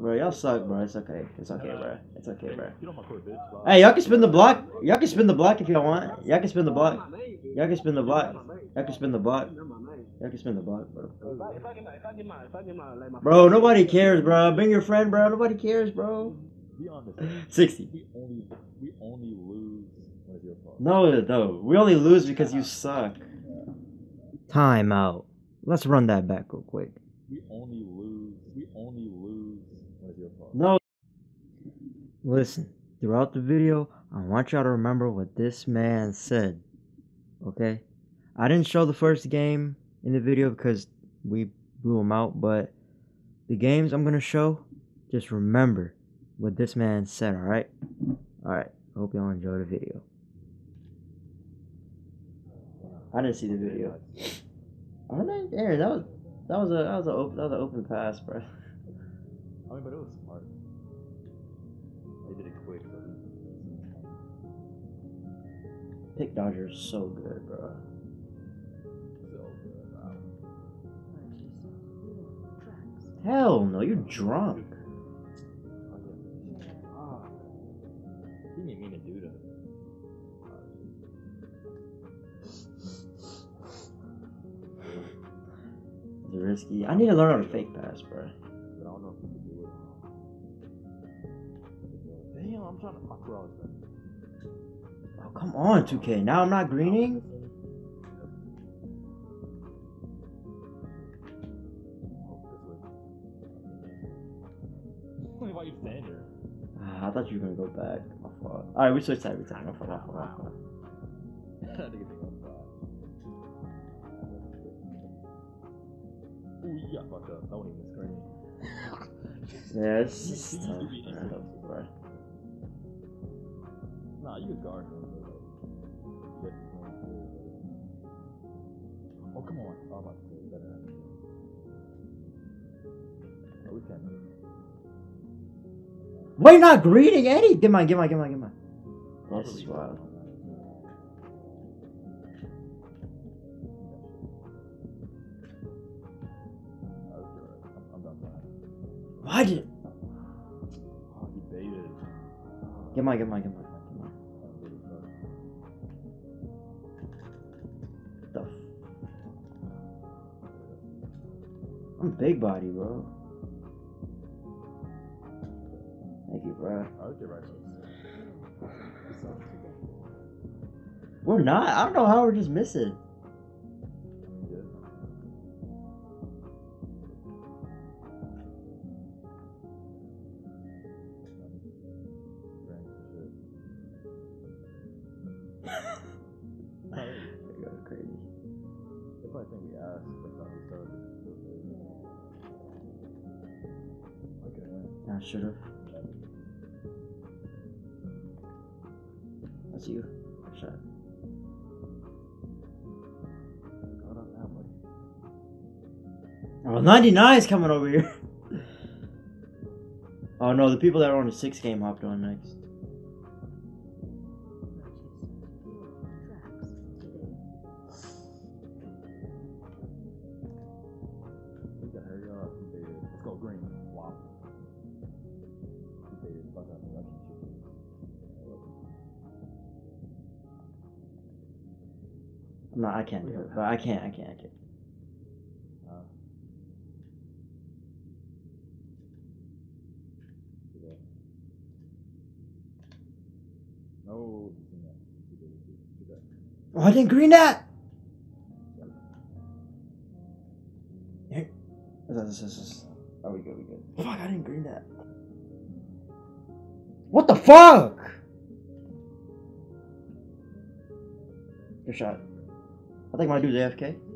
Bro, y'all suck, bro. It's okay. It's okay, bro. It's okay, bro. You know my court, bitch. bro. Hey, y'all can spin the block. Y'all can spin the block if y'all want. Y'all can spin the block. Y'all can spin the block. Y'all can spin the block. Y'all can spin the block, bro. Bro, nobody cares, bro. Bring your friend, bro. Nobody cares, bro. Be honest. 60. We only we only lose when it's your fault. No, no. We only lose because you suck. Time out. Let's run that back real quick. We only lose. We only lose when it's your fault. No. Listen, throughout the video, I want y'all to remember what this man said. Okay? I didn't show the first game in the video because we blew him out, but the games I'm going to show, just remember what this man said, alright? Alright, hope y'all enjoy the video. I didn't see the video. I don't Aaron, that was that was a that was a open that was an open pass, bro. I mean, but it was smart. They did it quick. So Pick Dodger is so good, bro. so good. Hell no, you're drunk. didn't mean to do that. Is it ah. risky? I need to learn how to fake pass, bro. But I don't know I'm trying to. I forgot I was done. Oh, come on, 2K. Now I'm not greening? Wait, why you stand there? Ah, I thought you were gonna go back. My fault. Alright, we switched every time. My fault, my fault, my fault. That nigga think I'm fine. Ooh, you got fucked up. That wasn't even a screen. Nah, you could guard but. Oh, come on. Oh, I'm about to say, we better have Oh, we can. Wait, not greeting Eddie. Get mine, get mine, get mine, get mine. This is wild. I'm, I'm done fine. Why did? Oh, he baited. Get mine, get mine, get mine. Get mine. I'm big body, bro. Thank you, bro. I would get right. We're not. I don't know how we're just missing. Have. That's you. Shot. Hold on now, buddy. Oh, 99 is coming over here. oh no, the people that are on the six game hopped on next. Not. I can't do it, but I can't. I can't. I can't. Uh, do that. No, he's in that. He did it. Do that. Oh, I didn't green that. Here. This is- this is- Oh, we good. We good. Fuck! I didn't green that. What the fuck? Good shot. I think my dude's AFK. Oh,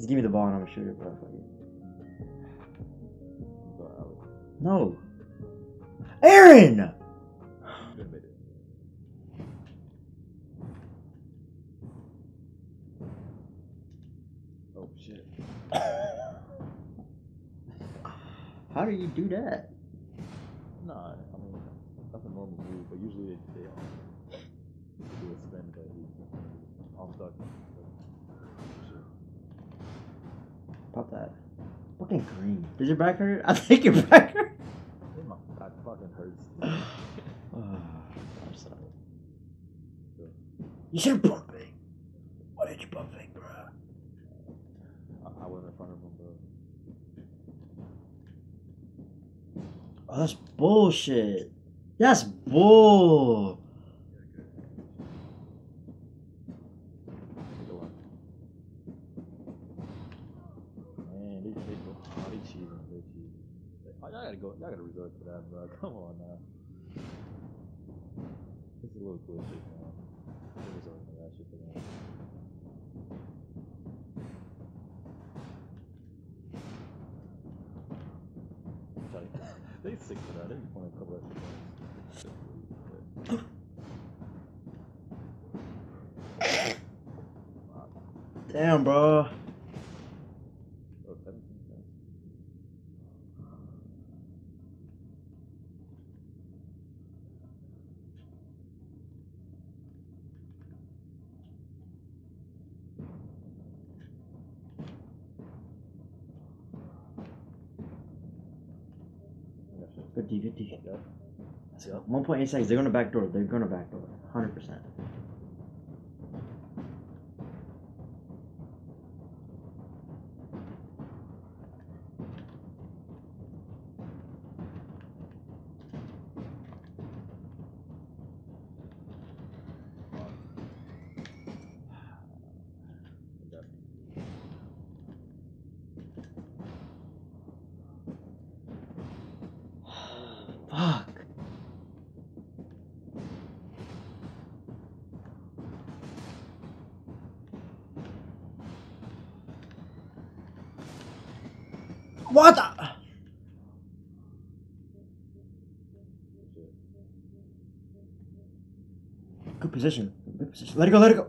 Just give me the ball and I'm gonna shoot it, bro. Fuck it. You go, Alex. No. Aaron! Good made it. Oh shit. How do you do that? Nah, I mean that's a normal move, but usually they, they um, do a spin, but I'm stuck. Fucking green. Does your back hurt? I think your back hurt. My back fucking hurts. dude. I'm sorry. You should have bumped fake. Why did you bump fake, bro? I, I went in front of him, bro. Oh, that's bullshit. That's bull. Go, resort to that, bro. Come on now. It's a little glitchy, man. They resort to that shit for. Try They sick for that. They be playing a couple extra points. Damn, bro. 50 50. Let's go. 1.86. They're going to backdoor. They're going to backdoor. 100%. What the? Good position. Good position. Let it go, let it go.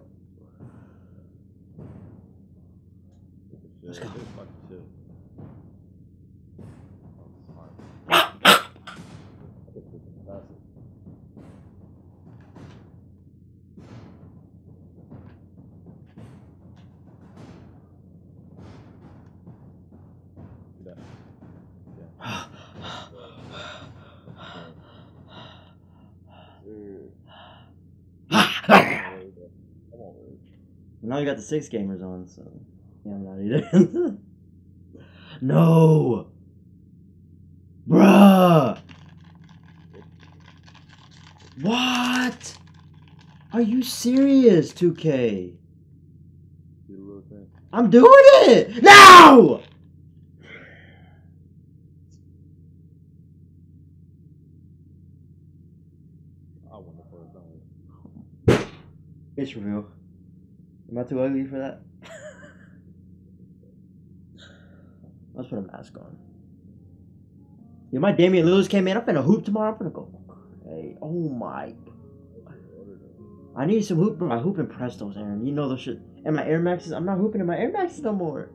Now you got the six gamers on, so yeah, I'm not either. no, bruh. What? Are you serious, 2K? Do the little thing. I'm doing it now. I won the first, don't worry. It's reveal. Am I too ugly for that? Let's put a mask on. Yeah, my Damian Lillard came in. I'm finna hoop tomorrow. I'm finna go. Hey, oh my. I need some hoop. I hoop in Prestos, Aaron. You know those shit. And my Air Maxes. I'm not hooping in my Air Maxes no more.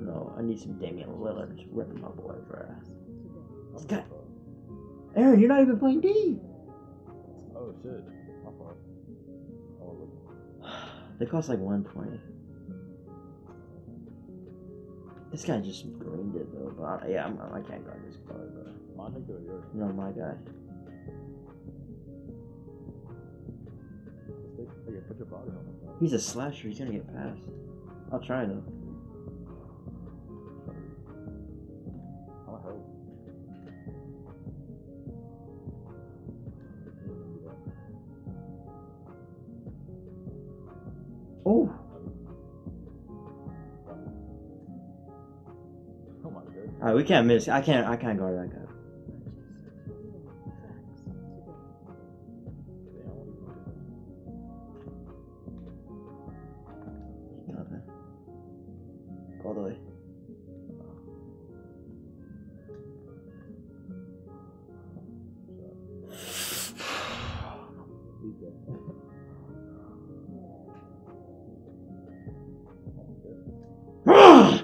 No, I need some Damian Lillard. Just ripping my boy for ass. This guy. Aaron, you're not even playing D. Oh shit. They cost like 120. This guy just greened it though, but I, yeah, I'm, I can't guard this card, bro. My nigga or yours? No, my guy. Stick, put your body on him. He's a slasher. He's gonna get past. I'll try though. my. All right, we can't miss. I can't. I can't guard that guy. Go all the way. Ah!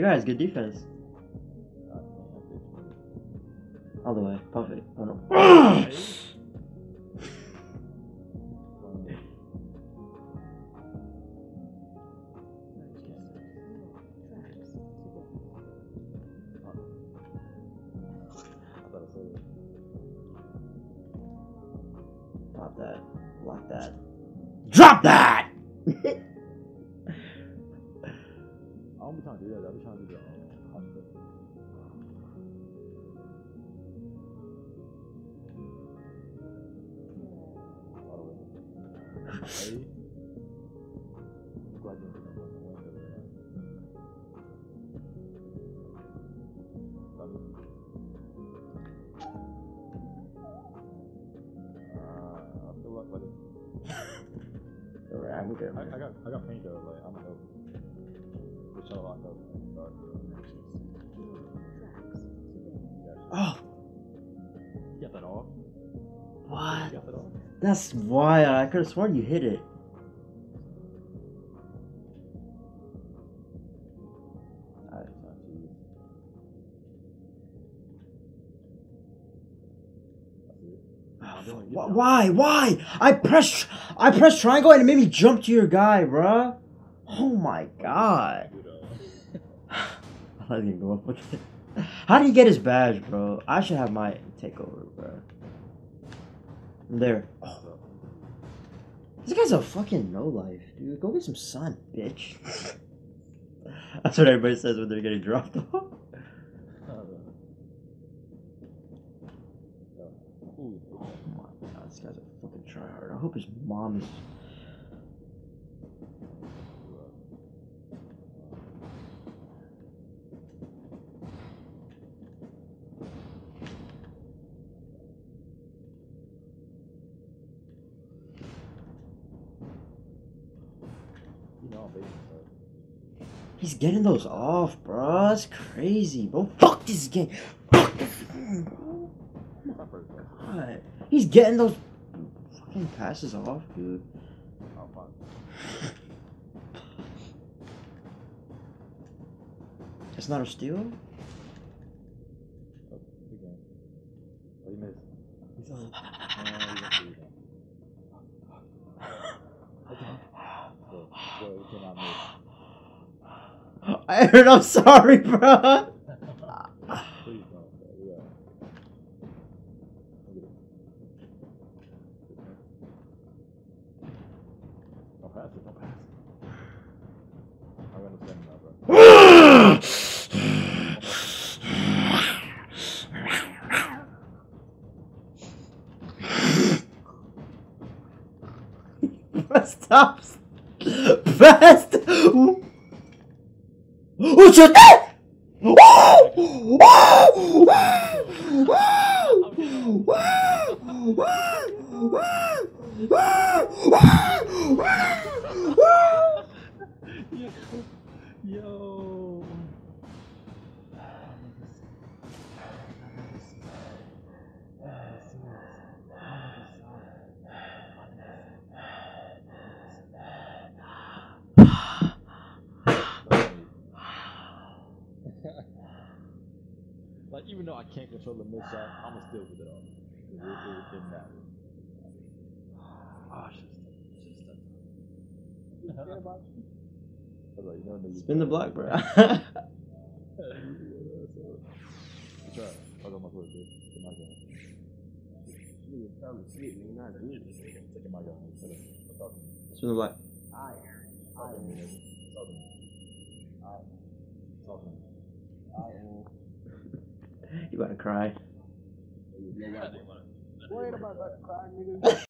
You guys, good defense. All the way. Pump it. Oh no. Pop that. Block that. Drop that! Alright, I'm. I, I got I got paint though, like I'm a dope. We're trying to lock up. Oh, You got that off? what? You got that off? That's why I could have sworn you hit it. Why? Why? I pressed. I pressed triangle and it made me jump to your guy, bruh. Oh my god. I didn't go up with it. How do you get his badge, bro? I should have my takeover, bro. There. Oh, this guy's a fucking no life, dude. Go get some sun, bitch. That's what everybody says when they're getting dropped off. This guy's a fucking tryhard. I hope his mom is. you know I'm baiting so. He's getting those off, bro. That's crazy, bro. Fuck this game. Fuck this game, bro. First, though. God. He's getting those fucking passes off, dude. Oh, fuck. That's not a steal? Oh, game. Oh, you missed. He's on. Uh, you missed it again. Stop. Fast. Oh, shit. Yo. Yo. Even though I can't control the mid shot, I'ma still get it off. 'Cause It, it, it didn't matter. Ah, oh, shit. Like, you know, nigga, Spin the block, bro. Yeah, so- Good try. I was on my foot, dude. Take my gun. Nigga, tell me shit, nigga, not good. Taking my gun. Shut up. Stop talking. Spin the block. I Talk to me, nigga. Talk to me. Alright. To. You gotta cry. Worried about that cry, nigga.